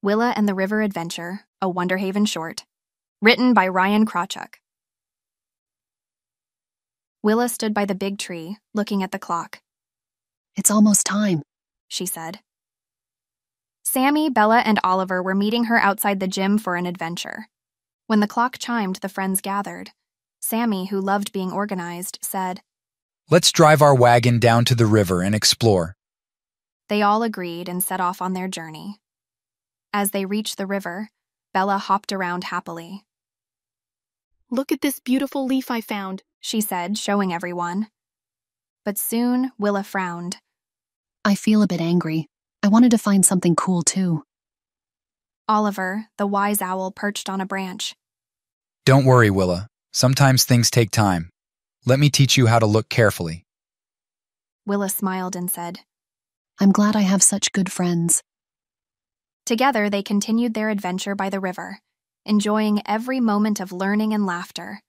Willa and the River Adventure, a Wonderhaven short. Written by Ryan Krawchuk. Willa stood by the big tree, looking at the clock. It's almost time. She said. Sammy, Bella, and Oliver were meeting her outside the gym for an adventure. When the clock chimed, the friends gathered. Sammy, who loved being organized, said, Let's drive our wagon down to the river and explore. They all agreed and set off on their journey. As they reached the river, Bella hopped around happily. Look at this beautiful leaf I found. She said, showing everyone. But soon, Willa frowned. I feel a bit angry. I wanted to find something cool too. Oliver, the wise owl, perched on a branch. Don't worry, Willa. Sometimes things take time. Let me teach you how to look carefully. Willa smiled and said, I'm glad I have such good friends. Together, they continued their adventure by the river, enjoying every moment of learning and laughter.